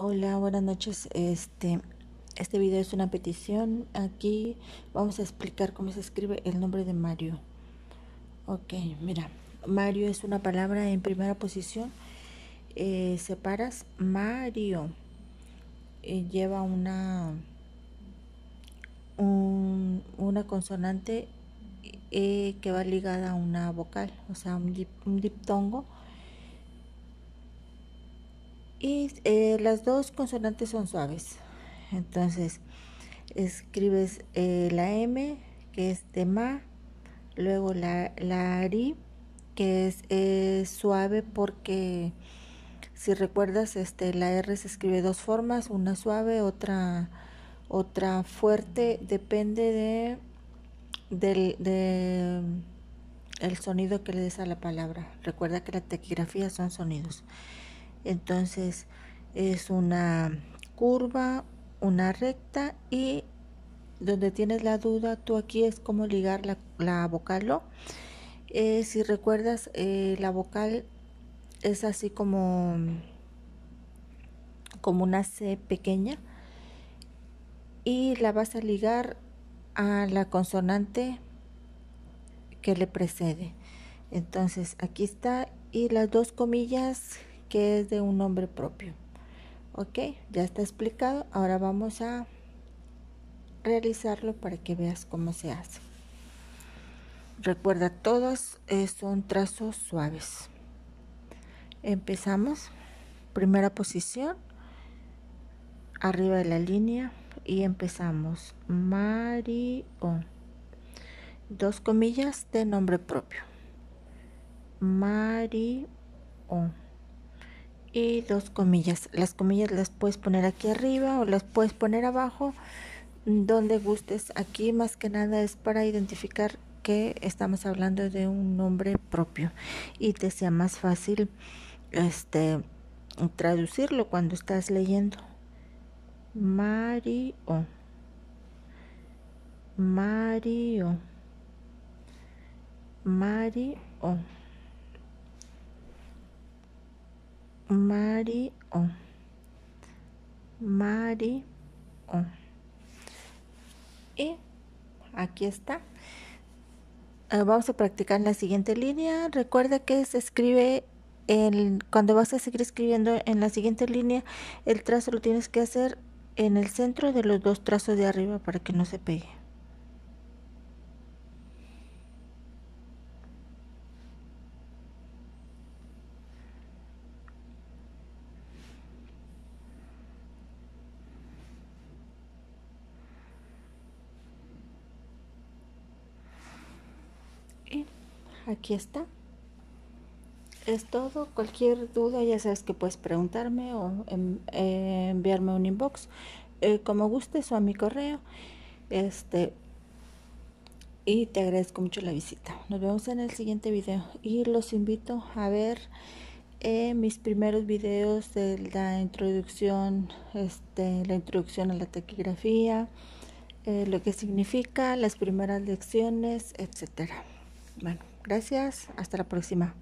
Hola, buenas noches. Este, este video es una petición. Aquí vamos a explicar cómo se escribe el nombre de Mario. Ok, mira, Mario es una palabra en primera posición. Eh, separas Mario. Eh, lleva una, una consonante eh, que va ligada a una vocal, o sea, un diptongo y eh, las dos consonantes son suaves. Entonces, escribes eh, la M, que es de ma, luego la, la ari, que es suave porque si recuerdas, este, la R se escribe de dos formas, una suave, otra, otra fuerte, depende de, del de, el sonido que le des a la palabra. Recuerda que la taquigrafía son sonidos. Entonces es una curva, una recta y donde tienes la duda, tú aquí es como ligar la, la vocal eh, si recuerdas, eh, la vocal es así como, como una C pequeña y la vas a ligar a la consonante que le precede. Entonces aquí está y las dos comillas que es de un nombre propio. Ok, ya está explicado. Ahora vamos a realizarlo para que veas cómo se hace. Recuerda, todos eh, son trazos suaves. Empezamos. Primera posición. Arriba de la línea. Y empezamos. Mario. Dos comillas de nombre propio. Mario y dos comillas. Las comillas las puedes poner aquí arriba o las puedes poner abajo donde gustes. Aquí más que nada es para identificar que estamos hablando de un nombre propio y te sea más fácil este traducirlo cuando estás leyendo. Mario. Mario. Mario. Mario. Mario. Y aquí está. Eh, vamos a practicar la siguiente línea. Recuerda que se escribe el, cuando vas a seguir escribiendo en la siguiente línea, el trazo lo tienes que hacer en el centro de los dos trazos de arriba para que no se pegue. Aquí está. Es todo. Cualquier duda ya sabes que puedes preguntarme o eh, enviarme un inbox eh, como gustes o a mi correo. Este y te agradezco mucho la visita. Nos vemos en el siguiente video y los invito a ver eh, mis primeros videos de la introducción, este, la introducción a la taquigrafía, lo que significa, las primeras lecciones, etcétera. Bueno. Gracias, hasta la próxima.